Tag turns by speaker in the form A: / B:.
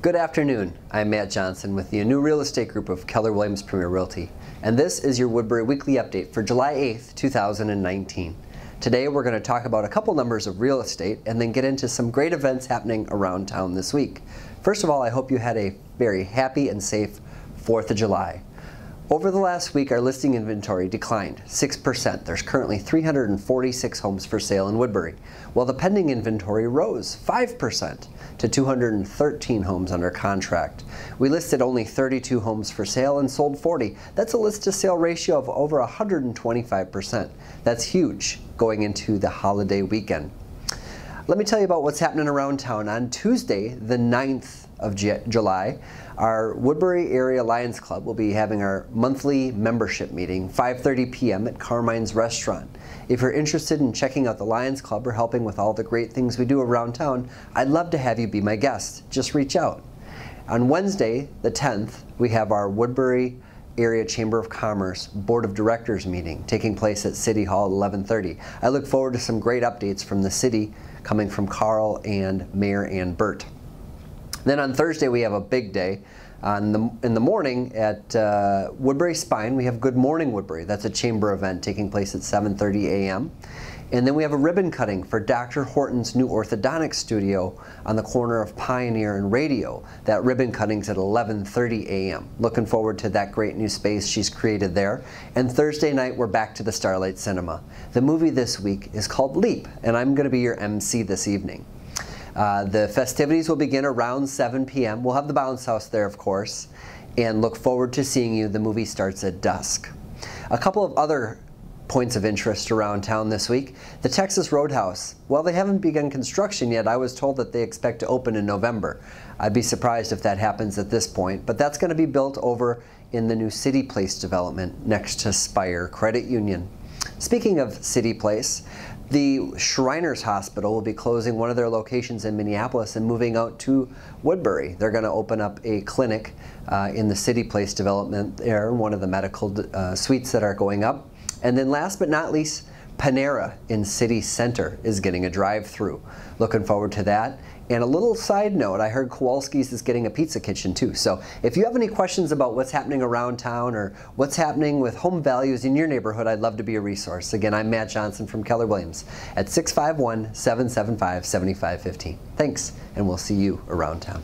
A: Good afternoon. I'm Matt Johnson with the Anew real estate group of Keller Williams Premier Realty, and this is your Woodbury Weekly Update for July 8th, 2019. Today we're going to talk about a couple numbers of real estate and then get into some great events happening around town this week. First of all, I hope you had a very happy and safe 4th of July. Over the last week, our listing inventory declined 6%. There's currently 346 homes for sale in Woodbury, while the pending inventory rose 5% to 213 homes under contract. We listed only 32 homes for sale and sold 40. That's a list to sale ratio of over 125%. That's huge going into the holiday weekend. Let me tell you about what's happening around town. On Tuesday, the 9th of July, our Woodbury Area Lions Club will be having our monthly membership meeting, 5.30 p.m. at Carmine's Restaurant. If you're interested in checking out the Lions Club or helping with all the great things we do around town, I'd love to have you be my guest. Just reach out. On Wednesday, the 10th, we have our Woodbury Area Chamber of Commerce Board of Directors meeting taking place at City Hall at 1130. I look forward to some great updates from the city coming from Carl and Mayor Anne Burt. Then on Thursday, we have a big day. On the, in the morning at uh, Woodbury Spine, we have Good Morning Woodbury. That's a chamber event taking place at 7.30 a.m. And then we have a ribbon cutting for Dr. Horton's new orthodontic studio on the corner of Pioneer and Radio. That ribbon cutting's at 11:30 a.m. Looking forward to that great new space she's created there. And Thursday night we're back to the Starlight Cinema. The movie this week is called Leap, and I'm going to be your MC this evening. Uh, the festivities will begin around 7 p.m. We'll have the bounce house there, of course, and look forward to seeing you. The movie starts at dusk. A couple of other points of interest around town this week. The Texas Roadhouse. While they haven't begun construction yet. I was told that they expect to open in November. I'd be surprised if that happens at this point, but that's going to be built over in the new City Place development next to Spire Credit Union. Speaking of City Place, the Shriners Hospital will be closing one of their locations in Minneapolis and moving out to Woodbury. They're going to open up a clinic uh, in the City Place development there, one of the medical uh, suites that are going up. And then last but not least, Panera in City Center is getting a drive-through. Looking forward to that. And a little side note, I heard Kowalski's is getting a pizza kitchen too. So if you have any questions about what's happening around town or what's happening with home values in your neighborhood, I'd love to be a resource. Again, I'm Matt Johnson from Keller Williams at 651 775 7515. Thanks, and we'll see you around town.